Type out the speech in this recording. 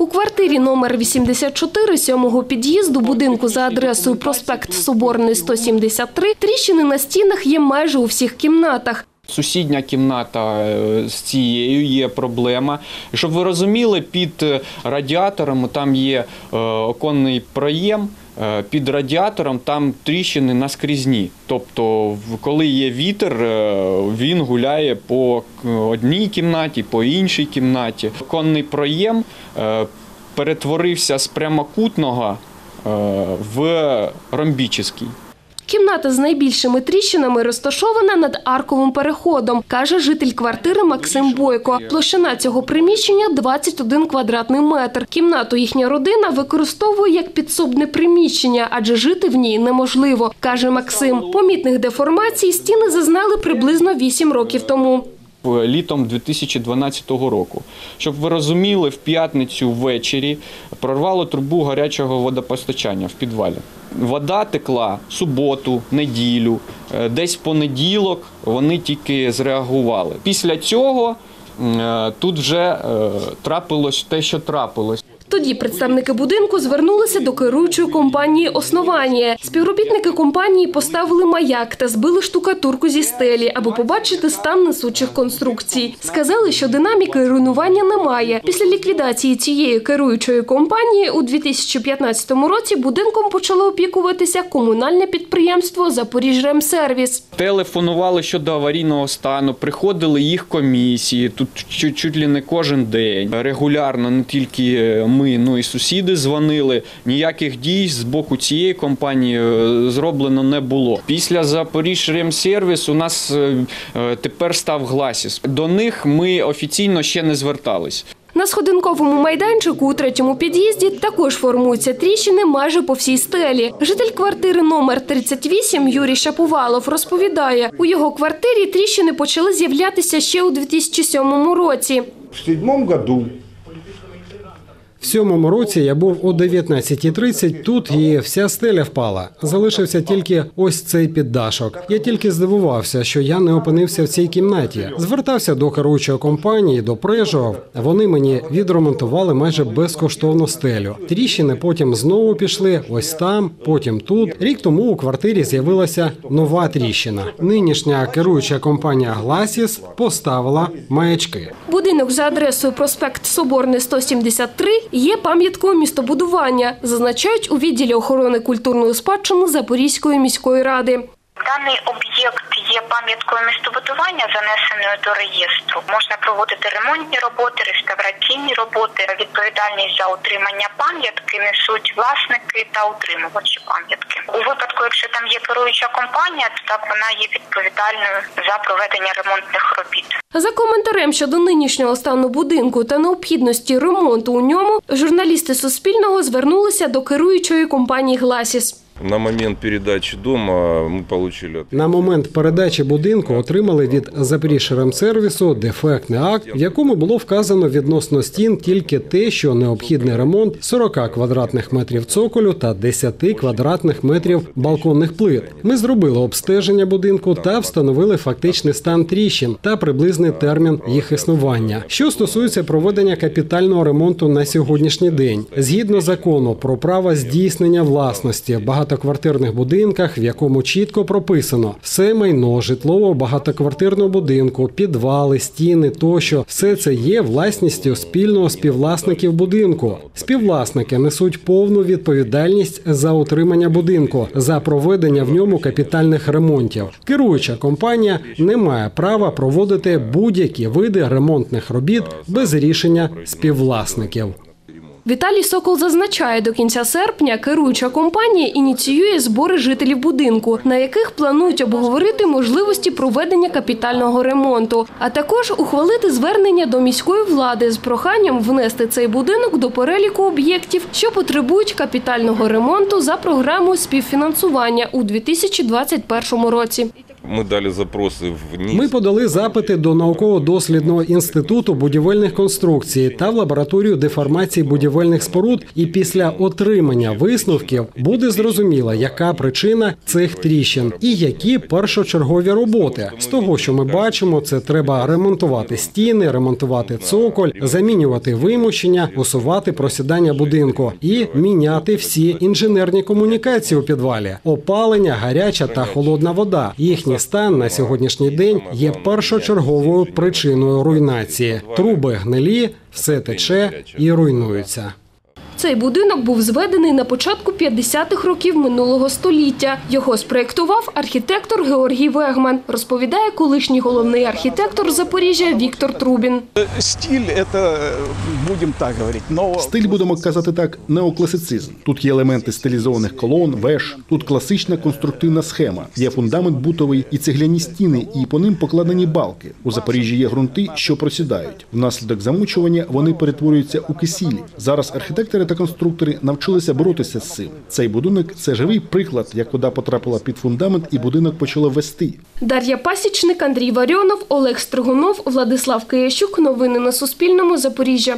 У квартирі номер 84 сьомого під'їзду будинку за адресою проспект Соборний 173 тріщини на стінах є майже у всіх кімнатах. Сусідня кімната е, з цією є проблема. Щоб ви розуміли, під радіаторами там є е, оконний проєм. Е, Під радіатором там тріщини наскрізні. Тобто, коли є вітер, е, він гуляє по одній кімнаті, по іншій кімнаті. Конний проєм е, перетворився з прямокутного в ромбічний. Кімната з найбільшими тріщинами розташована над арковим переходом, каже житель квартири Максим Бойко. Площина цього приміщення 21 квадратний метр. Кімнату їхня родина використовує як підсобне приміщення, адже жити в ній неможливо, каже Максим. Помітних деформацій стіни зазнали приблизно 8 років тому. літом 2012 року. Щоб ви розуміли, в п'ятницю ввечері прорвало трубу гарячого водопостачання в підвалі. Вода текла суботу, неділю, Е, десь понеділок вони тільки зреагували. Після цього е, тут вже е, трапилось те, що трапилось. Тоді представники будинку звернулися до керуючої компанії «Основання». Співробітники компанії поставили маяк та збили штукатурку зі стелі, аби побачити стан несучих конструкцій. Сказали, що динаміки руйнування немає. Після ліквідації цієї керуючої компанії у 2015 році будинком почало опікуватися комунальне підприємство «Запоріжремсервіс». Телефонували щодо аварійного стану, приходили їх комісії тут чуть, чуть ли не кожен день. Регулярно не тільки ми, ну і сусіди дзвонили. Ніяких дій з боку цієї компанії е, зроблено не було. Після Запоріжремсервіс у нас е, е, тепер став Гласіс. До них ми офіційно ще не звертались. На сходинковому майданчику у третьому під'їзді також формуються тріщини майже по всій стелі. Житель квартири номер 38 Юрій Шапувалов розповідає, у його квартирі тріщини почали з'являтися ще у 2007 році. В седьмом году В сьомому році я був о 19.30 тут і вся стеля впала. Залишився тільки ось цей піддашок. Я тільки здивувався, що я не опинився в цій кімнаті. Звертався до керуючої компанії, до Прежо. Вони мені відремонтували майже безкоштовно стелю. Тріщини потім знову пішли. Ось там, потім тут. Рік тому у квартирі з'явилася нова тріщина. Нинішня керуюча компанія Гласіс поставила маячки. Будинок за адресою проспект Соборний 173 є пам'яткою містобудування, зазначають у відділі охорони культурної спадщини Запорізької міської ради. Даний об'єкт пам'яткою містобудування, занесеною до реєстру. Можна проводити ремонтні роботи, реставраційні роботи. Відповідальність за утримання пам'ятки несуть власники та утримувачі пам'ятки. У випадку, якщо там є керуюча компанія, то так вона є відповідальною за проведення ремонтних робіт. За коментарем щодо нинішнього стану будинку та необхідності ремонту у ньому, журналісти Суспільного звернулися до керуючої компанії «Гласіс». На момент передачи дома мы получили от На момент передачі будинку отримали від Запоріжремсервісу дефектний акт, в якому було вказано відносно стін тільки те, що необхідний ремонт 40 квадратних метрів цоколю та 10 квадратних метрів балконних плит. Ми зробили обстеження будинку та встановили фактичний стан тріщин та приблизний термін їх існування. Що стосується проведення капітального ремонту на сьогоднішній день, згідно закону про право здійснення власності в багатоквартирних будинках, в якому чітко прописано все майно житлово багатоквартирного будинку, підвали, стіни тощо, все це є власністю спільного співвласників будинку. Співвласники несуть повну відповідальність за утримання будинку, за проведення в ньому капітальних ремонтів. Керуюча компанія не має права проводити будь-які види ремонтних робіт без рішення співвласників. Віталій Сокол зазначає, до кінця серпня керуюча компанія ініціює збори жителів будинку, на яких планують обговорити можливості проведення капітального ремонту, а також ухвалити звернення до міської влади з проханням внести цей будинок до переліку об'єктів, що потребують капітального ремонту за програмою співфінансування у 2021 році. Мы дали запросы вниз. Ми подали запити до науково-дослідного інституту будівельних конструкцій та в лабораторію деформації будівельних споруд. І після отримання висновків буде зрозуміло, яка причина цих тріщин і які першочергові роботи. З того, що ми бачимо, це треба ремонтувати стіни, ремонтувати цоколь, замінювати вимощення, усувати просідання будинку і міняти всі інженерні комунікації у підвалі, опалення, гаряча та холодна вода. Їхній стан на сьогоднішній день є першочерговою причиною руйнації. Труби гнилі, все тече і руйнується. Цей будинок був зведений на початку 50-х років минулого століття. Його спроєктував архітектор Георгій Вегман, розповідає колишній головний архітектор Запоріжжя Віктор Трубін. Стиль это, будем так говорить, но Стиль, будемо казати так, неокласицизм. Тут є елементи стилізованих колон, веж, тут класична конструктивна схема. Є фундамент бутовий і цегляні стіни, і по ним покладені балки. У Запоріжжі є ґрунти, що просідають. Внаслідок замучування вони перетворюються у кисілі. Зараз архітектори та конструктори навчилися боротися з цим. Цей будинок це живий приклад, як вода потрапила під фундамент, і будинок почала вести. Дар'я Пасічник, Андрій Варіонов, Олег Стригунов, Владислав Киящук. Новини на Суспільному. Запоріжжя.